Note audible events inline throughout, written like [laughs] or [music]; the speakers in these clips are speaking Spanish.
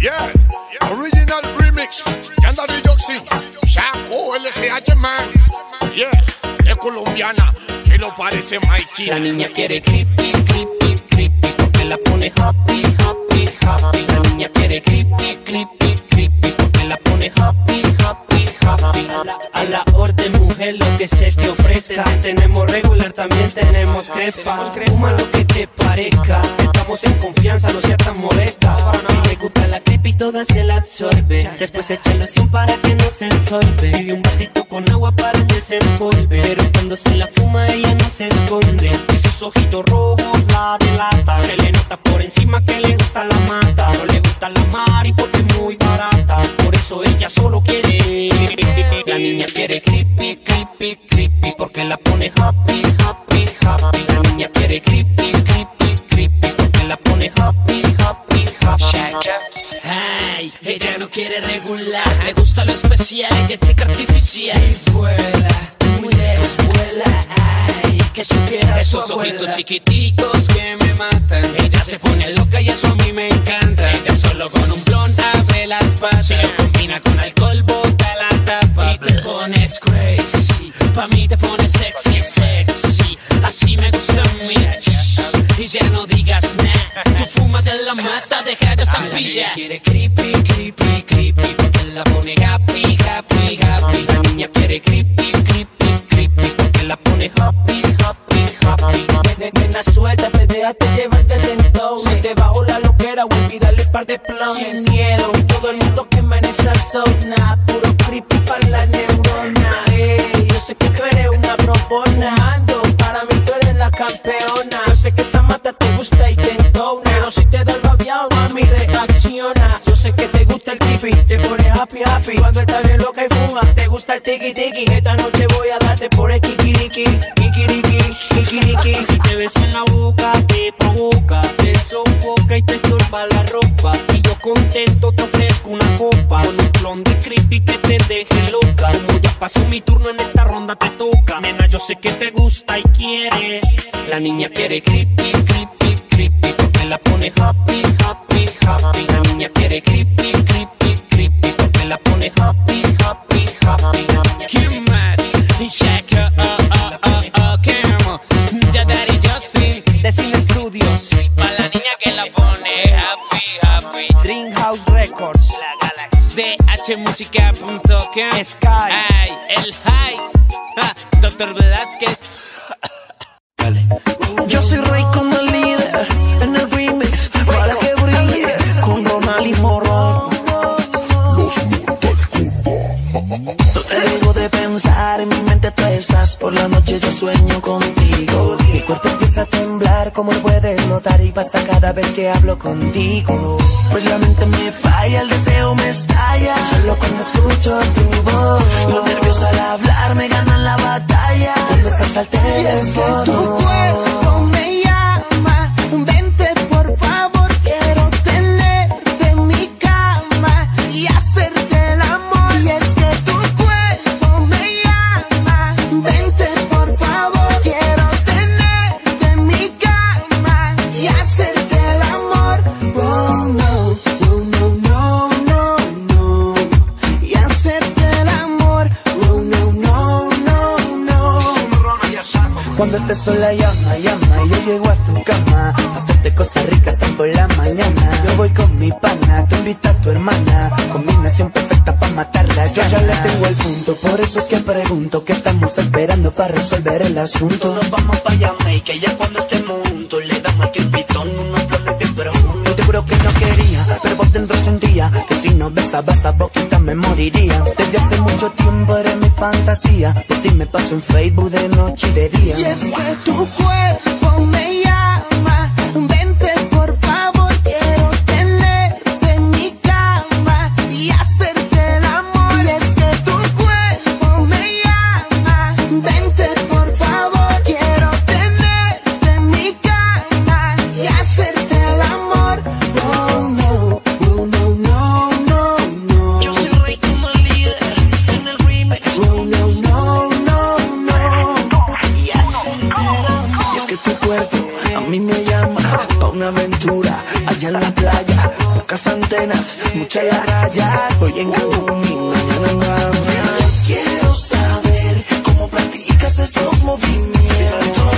Yeah, original remix. Yanda de Joxy, Shaco, LGH Man. Yeah, es colombiana, y lo parece Mikey. La niña quiere creepy, creepy, creepy, porque la pone happy, happy, happy. La niña quiere creepy, creepy, creepy, porque la pone happy, happy, happy. A la orden, mujer, lo que se te ofrezca. Tenemos regular, también tenemos crespa. Fuma lo que te parezca. Estamos en confianza, no seas tan molesta. Y le gusta la creepy, toda se la absorbe. Después echa loción para que no se ensorbe. Pide un vasito con agua para que se envolve. Pero cuando se la fuma, ella no se esconde. Y sus ojitos rojos la delatan. Se le nota por encima que le gusta la Y ya no digas nada. Tú fumas de la mata, deja de estas pillas. quiere creepy, creepy, creepy. Porque la pone happy, happy, happy. La niña quiere creepy, creepy, creepy. Porque la pone happy, happy, happy. Nena, suéltate, déjate llevar del lento. Si te bajo la loquera, voy a darle par de plan. Sin miedo, todo el mundo quema en esa zona. Puro creepy para te pone happy, happy. Cuando estás bien loca y fuma, te gusta el tiki tiki. Esta noche voy a darte por el kikiriki, kikiriki, kikiriki. Si te ves en la boca, te provoca, te sofoca y te estorba la ropa. Y yo contento te ofrezco una copa con un clon de creepy que te deje loca. Como ya pasó mi turno en esta ronda, te toca. Nena, yo sé que te gusta y quieres. La niña quiere creepy, creepy, creepy. Porque la pone happy, happy, happy. La niña quiere creepy, creepy, Porque la pone happy, happy, happy. ¿Quién más? Shaka, ah, ah, ah, ah, Cam. Ya Daddy Justin. De Cine Studios. Para la niña que la pone happy, happy. Dreamhouse Records. dhmusica.com Sky. Ay, el high. Ja, Doctor Velázquez. Yo soy rey como sueño contigo. Mi cuerpo empieza a temblar, como lo puedes notar, y pasa cada vez que hablo contigo. Pues la mente me falla, el deseo me estalla. Solo cuando escucho tu voz. Los nervios al hablar me ganan la batalla. Cuando estás al teléfono. Tu cuerpo el asunto? Nos vamos para Jamaica y ya cuando estemos juntos Le damos el crepitón, unos planes bien profundos Te juro que no quería, pero por dentro sentía Que si no besaba esa boquita me moriría. Desde hace mucho tiempo eres mi fantasía Por ti me paso en Facebook de noche y de día. Y es que tu cuerpo que tu cuerpo a mí me llama pa' una aventura allá en la playa. Pocas antenas, mucha la raya. Hoy en Cancún y mañana en Quiero saber cómo practicas estos movimientos.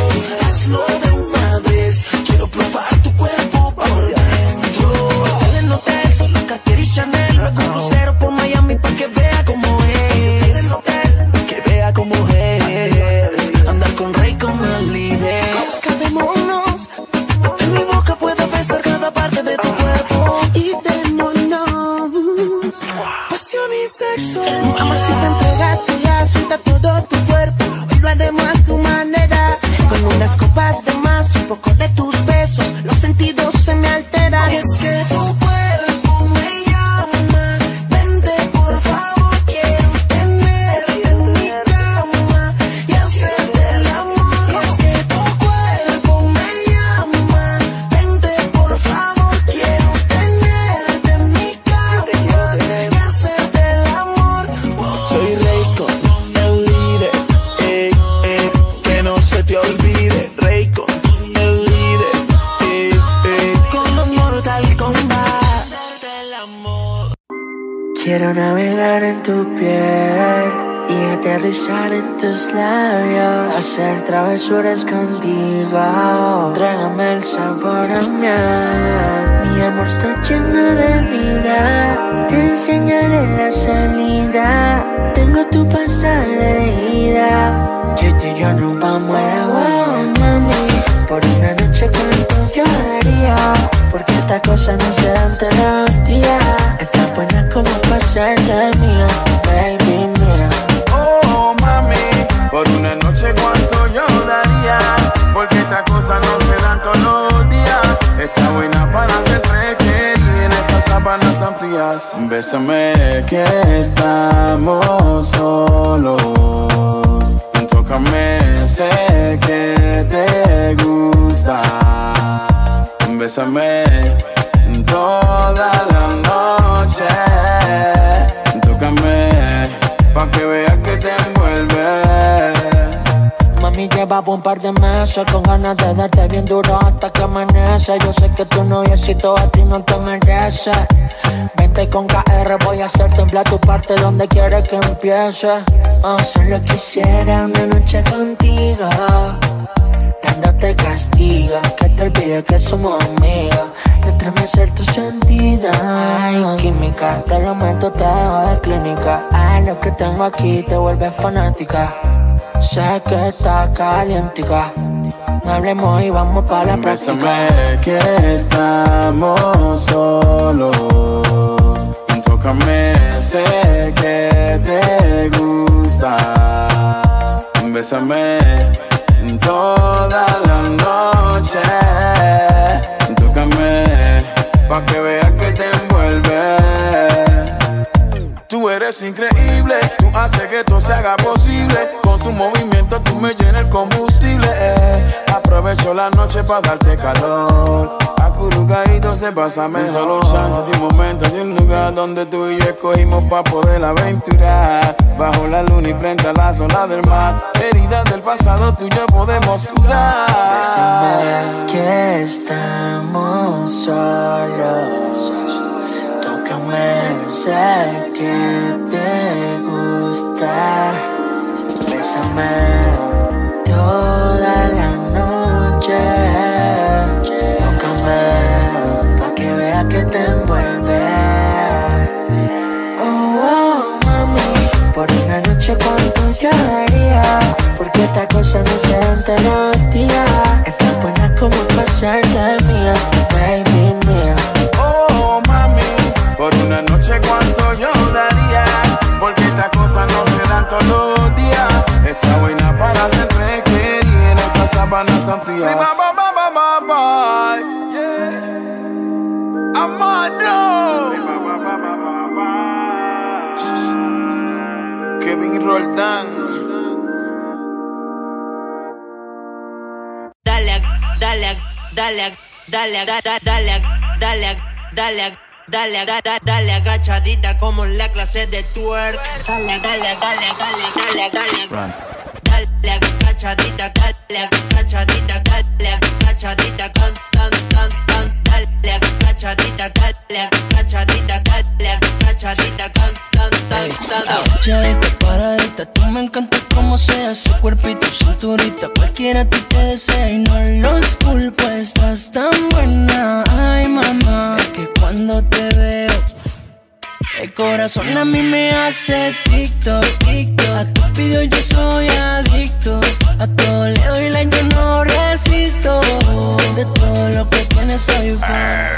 Hazlo de una vez. Quiero probar tu cuerpo por dentro. En el hotel, solo cartera y Chanel. Luego un crucero por Miami pa' que vea cómo navegar en tu piel y aterrizar en tus labios. Hacer travesuras contigo. Trágame el sabor a miel. Mi amor está lleno de vida. Te enseñaré la salida. Tengo tu pasada de ida. Que tú y yo nos vamos a la mami. Por una noche cuánto yo Porque estas cosas no se dan todos los días Estás buena como de mía Baby mía Oh, mami, por una noche cuánto yo daría, porque esta cosa no se dan todos los días. Está buena para hacer requerir en estas sábanas tan frías. Bésame que estamos solos. Tócame, sé que te gusta. Bésame toda la noche. Tócame pa' que veas que te envuelve. Mami llevaba un par de meses con ganas de darte bien duro hasta que amanece. Yo sé que tu noviecito a ti no te merece. Vente con KR, voy a hacer temblar tu parte donde quieres que empiece. Oh, solo quisiera una noche contigo Dándote castigo, que te olvides que somos amigos Y estremecer tu sentido Ay, química, te lo meto, te dejo de clínica. Ay, lo que tengo aquí te vuelve fanática. Sé que está calientica. No hablemos y vamos para la práctica. Bésame que estamos solos. Tócame, sé que te gusta. Bésame toda la noche. Tócame pa' que veas que te envuelve. Tú eres increíble, tú haces que todo se haga posible. Con tu movimiento tú me llenas el combustible. Aprovecho la noche para darte calor. Acurrucadito se pásame Un solo chance de un momento y un lugar donde tú y yo escogimos para poder aventurar. Bajo la luna y frente a la olas del mar. Heridas del pasado tú y yo podemos curar. Bésame que estamos solos Tócame, sé que te gusta Bésame toda la noche Tócame pa' que veas que te envuelve. Oh, oh, mami Por una noche cuánto yo daría Porque esta cosa no se dan todos los días Estás buena como para ser de mía Baby mía. Oh, mami, por una noche cuánto yo daría, porque estas cosas no se dan todos los días. Está buena para hacer requerir en estas sábanas tan frías. I'm on Kevin Roldán. Dale, dale, dale, dale, dale, dale, dale, dale. Dale, dale, dale, agachadita como en la clase de twerk. Dale, dale, dale, dale, dale, dale. Dale, agachadita, dale, agachadita, dale, agachadita, con, con, con, con, dale, agachadita, dale, agachadita, dale, agachadita, can, can, can, can. Agachadita, paradita, tú me encantas como sea ese cuerpito, cinturita, cualquiera te desea y no los culpo, estás tan buena, ay mamá, es que cuando te veo, el corazón a mí me hace TikTok, TikTok, a yo soy adicto, a todo le doy like yo no resisto, de todo lo que tienes soy fan.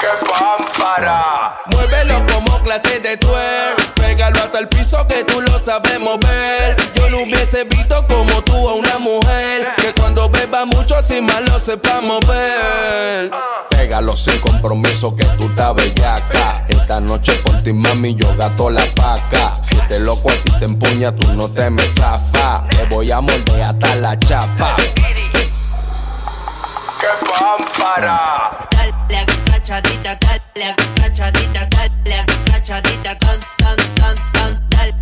¡Qué pámpara! Muévelo como clase de twerk. Pégalo hasta el piso que tú lo sabes mover. Yo no hubiese visto como tú a una mujer. Que cuando beba mucho sin malo sepa mover. Pégalo sin compromiso que tú estás bellaca. Esta noche por ti mami yo gato la paca. Si te loco a ti te empuña tú no te me zafa. Te voy a morder hasta la chapa. ¡Qué pámpara! Dale, agachadita, dale, agachadita, dale, agachadita, can, can, can.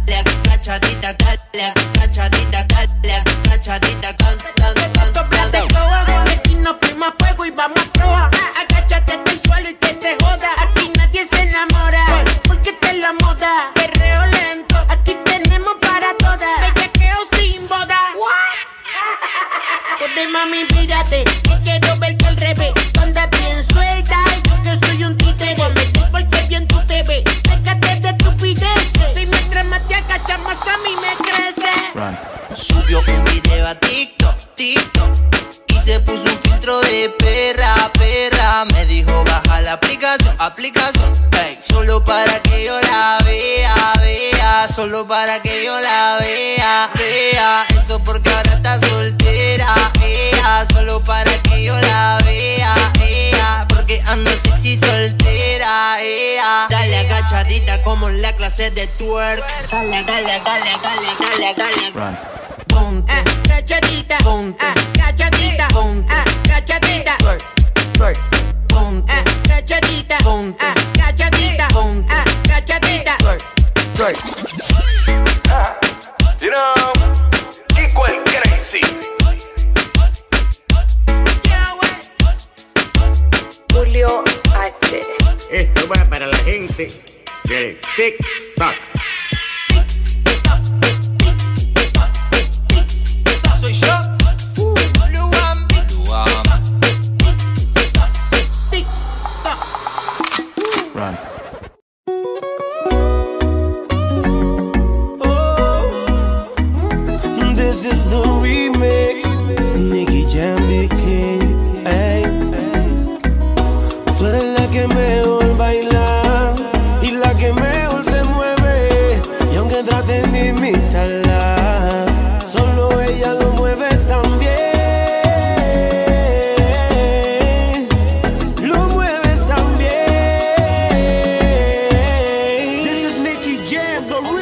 Dale, agachadita, dale, agachadita, dale, agachadita, twerk Dale, dale, dale, dale, dale, dale Ponte, Ah, cachadita, Ponte. ah, cachadita, Ponte. ah, cachadita, ponte, ah, cachadita, Ponte. ah, cachadita, Ponte. ah, cachadita. You know, Kiko el crazy. Julio H. Esto va para la gente del TikTok.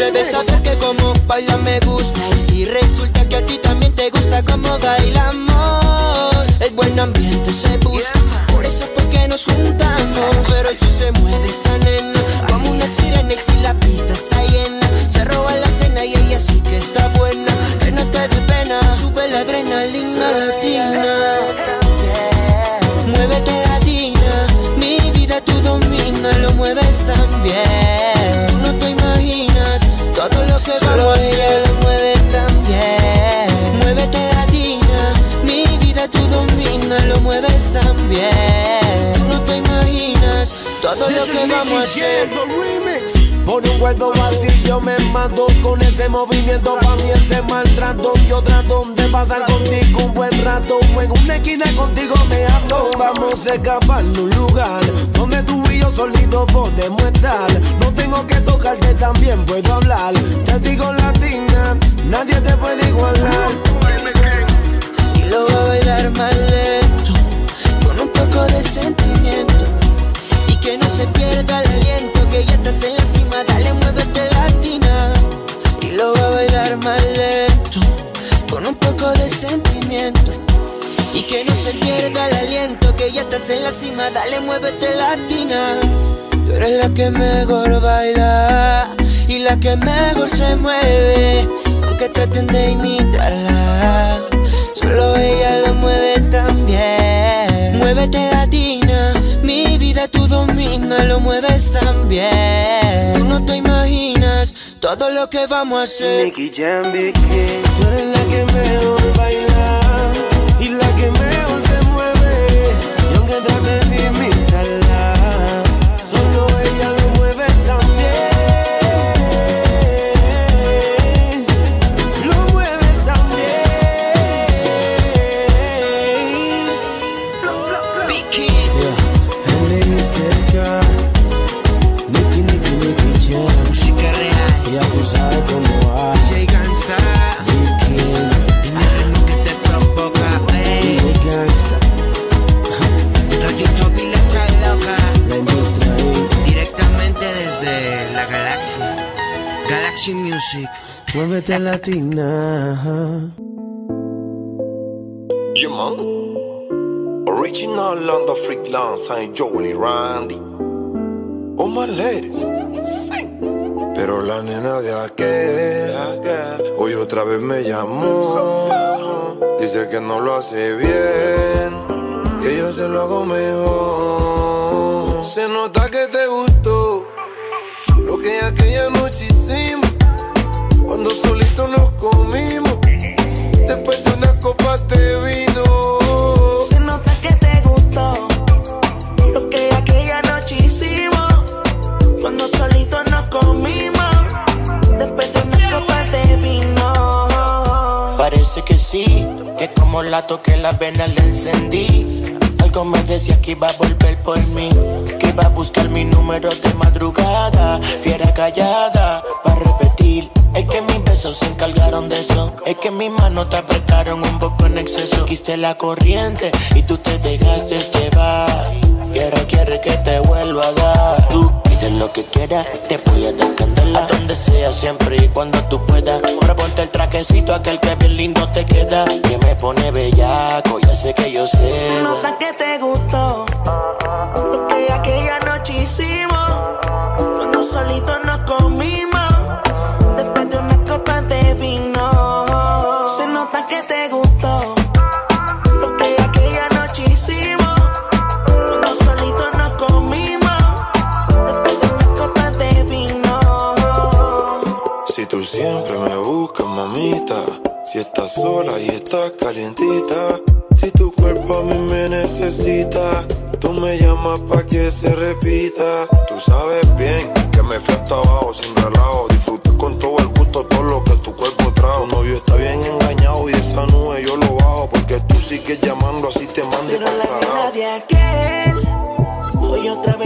Debes saber que como baila me gusta. Y si resulta que a ti también te gusta como bailamos El buen ambiente se busca. Por eso fue que nos juntamos Pero si se mueve esa nena Como una sirena y si la pista está llena Se roba la cena y ella sí que está buena. Que no te dé pena Sube la adrenalina latina. Muévete latina, mi vida tú dominas, lo mueves. Tú no imaginas todo lo que vamos a hacer, lo mueve tan bien. Muévete latina, mi vida tú dominas, lo mueves tan bien. Tú no te imaginas todo lo que vamos a hacer. Por un cuerpo yo me mato con ese movimiento. Pa' mí ese maltrato Yo trato de pasar contigo un buen rato. En una esquina contigo me ando Vamos a escapar de un lugar Donde tú y yo solitos podemos estar. No tengo que tocarte también puedo hablar. Te digo latina, nadie te puede igualar. Y lo va a bailar más lento, con un poco de sentimiento. Que no se pierda el aliento, que ya estás en la cima, dale, muévete latina. Y lo va a bailar más lento, con un poco de sentimiento. Y que no se pierda el aliento, que ya estás en la cima, dale, muévete latina. Tú eres la que mejor baila y la que mejor se mueve, aunque traten de imitarla. Solo ella lo mueve vida tú dominas, lo mueves tan bien. Tú no te imaginas todo lo que vamos a hacer. Nicky Jam. Tú eres la que mejor baila y la que latina. Yeah, man. Original London Freak Lance and Joey Randy. Oh, my ladies, sing. Pero la nena de aquel, hoy otra vez me llamó. Dice que no lo hace bien, que yo se lo hago mejor. Se nota que te gustó lo que aquella noche hicimos. Nos comimos, después de una copa de vino. Se nota que te gustó lo que aquella noche hicimos. Cuando solito nos comimos, después de una copa de vino. Parece que sí, que como la toqué la vena le encendí. Algo me decía que iba a volver por mí, que iba a buscar mi número de madrugada, fiera callada, para repetir. Se encargaron de eso, es que mis manos te apretaron un poco en exceso. Quiste la corriente y tú te dejaste llevar. Y ahora quieres que te vuelva a dar. Tú pides lo que quieras, te voy a dar candela. A donde sea, siempre y cuando tú puedas. Pero ponte el trajecito, aquel que bien lindo te queda. Que me pone bellaco, ya sé que yo sé. Se nota que te gustó sola y estás calientita. Si tu cuerpo a mí me necesita. Tú me llamas pa' que se repita. Tú sabes bien que me fui hasta abajo sin relajo. Disfruté con todo el gusto todo lo que tu cuerpo trajo. Tu novio está bien engañado y de esa nube yo lo bajo. Porque tú sigues llamando así te mande Pero la nena de aquel hoy otra vez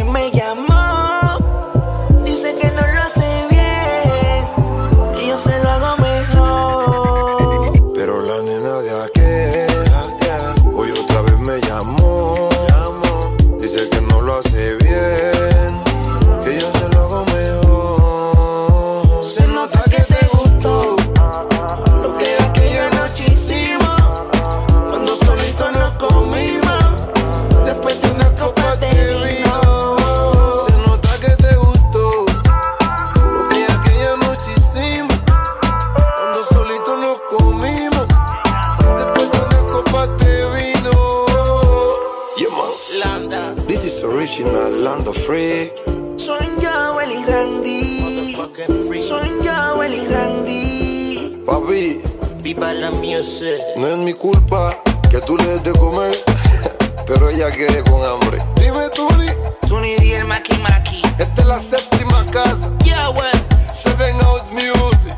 music. no es mi culpa que tú le des de comer, [laughs] pero ella quiere con hambre. Dime, Tuni, Tú ni di el maki maki. esta es la séptima casa. Yeah, well. Seven House Music.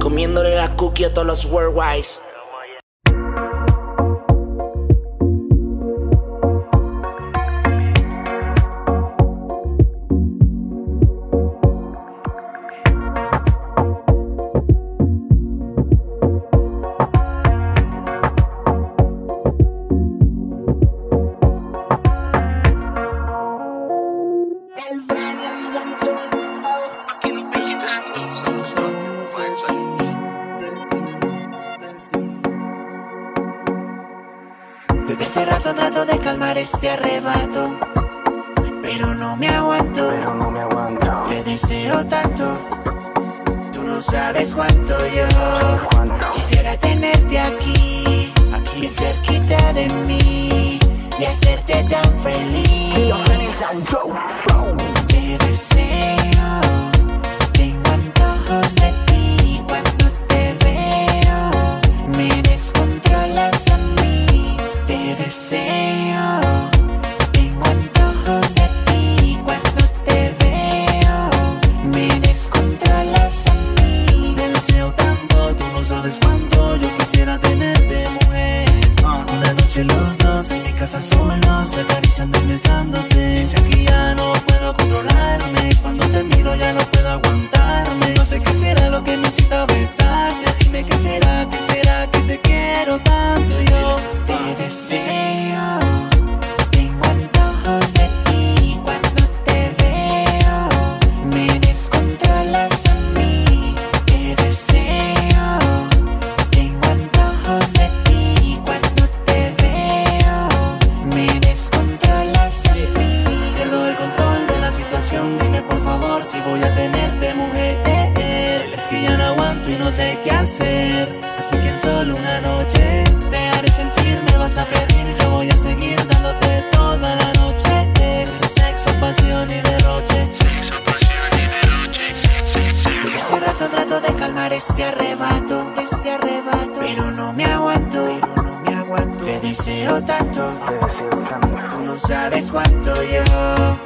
Comiéndole la cookie a todos los worldwide. Calmar este arrebato, pero no me aguanto. Pero no me aguanto. Te deseo tanto, tú no sabes cuánto yo ¿Cuánto? quisiera tenerte aquí, aquí bien cerquita de mí. y hacerte tan feliz. Te deseo, si voy a tenerte mujer. Es que ya no aguanto y no sé qué hacer. Así que en solo una noche te haré sentir, me vas a pedir. Yo voy a seguir dándote toda la noche. Sexo, pasión y derroche. Y hace rato trato de calmar este arrebato, este arrebato. Pero no me aguanto, pero no me aguanto. Te deseo tanto, te deseo tanto. Tú no sabes cuánto yo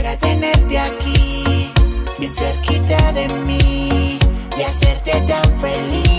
quisiera tenerte aquí, bien cerquita de mí y hacerte tan feliz.